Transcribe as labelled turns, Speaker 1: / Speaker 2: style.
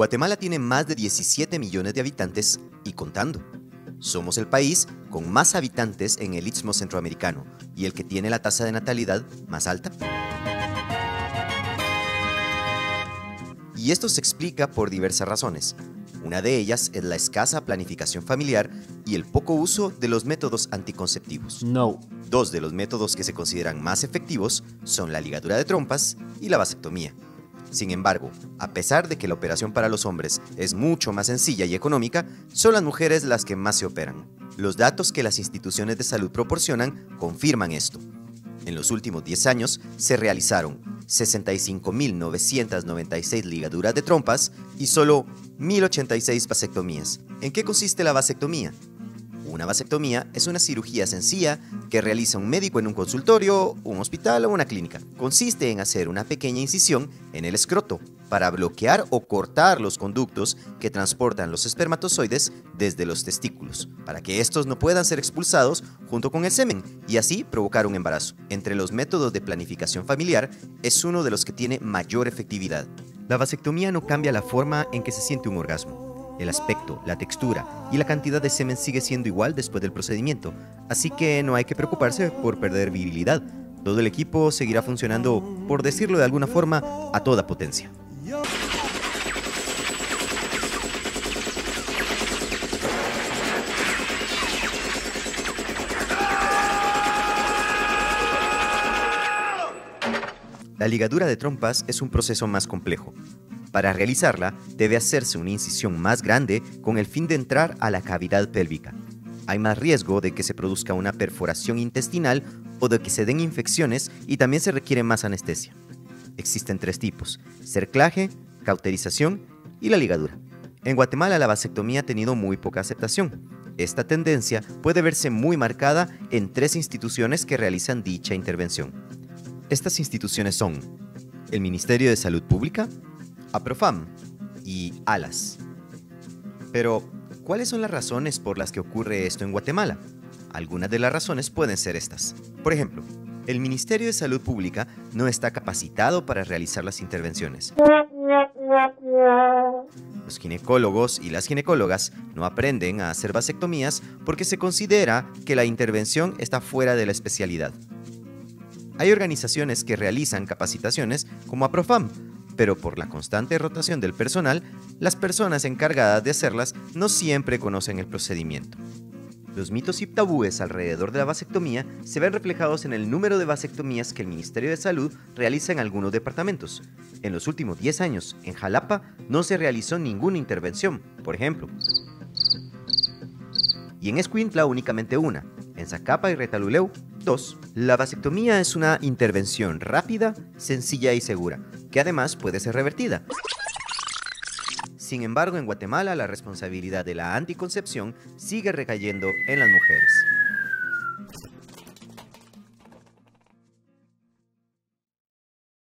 Speaker 1: Guatemala tiene más de 17 millones de habitantes y contando. Somos el país con más habitantes en el Istmo Centroamericano y el que tiene la tasa de natalidad más alta. Y esto se explica por diversas razones. Una de ellas es la escasa planificación familiar y el poco uso de los métodos anticonceptivos.
Speaker 2: No.
Speaker 1: Dos de los métodos que se consideran más efectivos son la ligadura de trompas y la vasectomía. Sin embargo, a pesar de que la operación para los hombres es mucho más sencilla y económica, son las mujeres las que más se operan. Los datos que las instituciones de salud proporcionan confirman esto. En los últimos 10 años se realizaron 65.996 ligaduras de trompas y solo 1.086 vasectomías. ¿En qué consiste la vasectomía? Una vasectomía es una cirugía sencilla que realiza un médico en un consultorio, un hospital o una clínica. Consiste en hacer una pequeña incisión en el escroto para bloquear o cortar los conductos que transportan los espermatozoides desde los testículos, para que estos no puedan ser expulsados junto con el semen y así provocar un embarazo. Entre los métodos de planificación familiar es uno de los que tiene mayor efectividad. La vasectomía no cambia la forma en que se siente un orgasmo el aspecto, la textura y la cantidad de semen sigue siendo igual después del procedimiento, así que no hay que preocuparse por perder virilidad. Todo el equipo seguirá funcionando, por decirlo de alguna forma, a toda potencia. La ligadura de trompas es un proceso más complejo, para realizarla, debe hacerse una incisión más grande con el fin de entrar a la cavidad pélvica. Hay más riesgo de que se produzca una perforación intestinal o de que se den infecciones y también se requiere más anestesia. Existen tres tipos, cerclaje, cauterización y la ligadura. En Guatemala la vasectomía ha tenido muy poca aceptación. Esta tendencia puede verse muy marcada en tres instituciones que realizan dicha intervención. Estas instituciones son el Ministerio de Salud Pública, APROFAM y ALAS. Pero, ¿cuáles son las razones por las que ocurre esto en Guatemala? Algunas de las razones pueden ser estas. Por ejemplo, el Ministerio de Salud Pública no está capacitado para realizar las intervenciones. Los ginecólogos y las ginecólogas no aprenden a hacer vasectomías porque se considera que la intervención está fuera de la especialidad. Hay organizaciones que realizan capacitaciones como APROFAM, pero por la constante rotación del personal, las personas encargadas de hacerlas no siempre conocen el procedimiento. Los mitos y tabúes alrededor de la vasectomía se ven reflejados en el número de vasectomías que el Ministerio de Salud realiza en algunos departamentos. En los últimos 10 años, en Jalapa no se realizó ninguna intervención, por ejemplo. Y en Escuintla únicamente una, en Zacapa y Retaluleu, dos. La vasectomía es una intervención rápida, sencilla y segura, que además puede ser revertida. Sin embargo, en Guatemala la responsabilidad de la anticoncepción sigue recayendo en las mujeres.